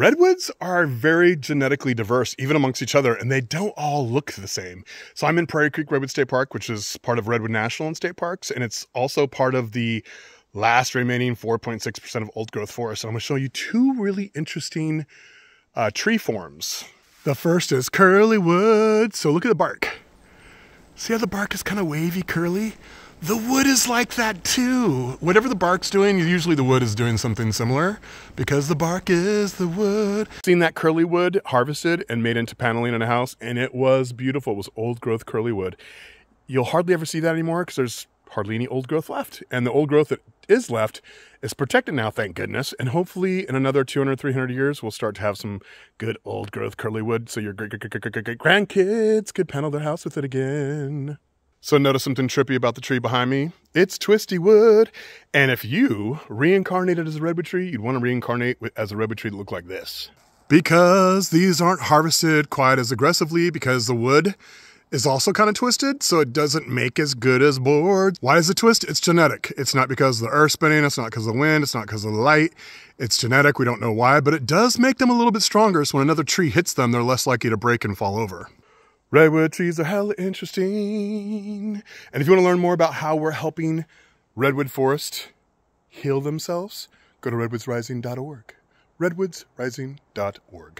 Redwoods are very genetically diverse, even amongst each other, and they don't all look the same. So I'm in Prairie Creek Redwood State Park, which is part of Redwood National and State Parks, and it's also part of the last remaining 4.6% of old growth forest. And I'm going to show you two really interesting uh, tree forms. The first is curly wood. So look at the bark. See how the bark is kind of wavy, curly? The wood is like that too. Whatever the bark's doing, usually the wood is doing something similar because the bark is the wood. Seen that curly wood harvested and made into paneling in a house, and it was beautiful. It was old growth curly wood. You'll hardly ever see that anymore because there's hardly any old growth left. And the old growth that is left is protected now, thank goodness. And hopefully in another 200, 300 years, we'll start to have some good old growth curly wood so your great, grandkids could panel their house with it again. So notice something trippy about the tree behind me? It's twisty wood. And if you reincarnated as a redwood tree, you'd want to reincarnate as a redwood tree that looked like this. Because these aren't harvested quite as aggressively because the wood is also kind of twisted, so it doesn't make as good as boards. Why is it twist? It's genetic. It's not because the earth spinning, it's not because of the wind, it's not because of the light. It's genetic, we don't know why, but it does make them a little bit stronger, so when another tree hits them, they're less likely to break and fall over. Redwood trees are hella interesting. And if you want to learn more about how we're helping redwood forest heal themselves, go to redwoodsrising.org. redwoodsrising.org.